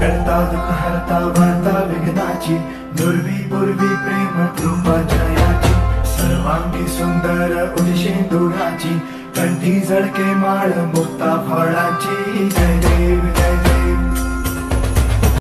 करता दुख हरता वरता विघ्नाची दुर्वी पूर्वी प्रेम कृपा जयाची सर्वांगी सुंदर उदिशेंदुराची कंठी झळके माळ मुक्ता फळाची जय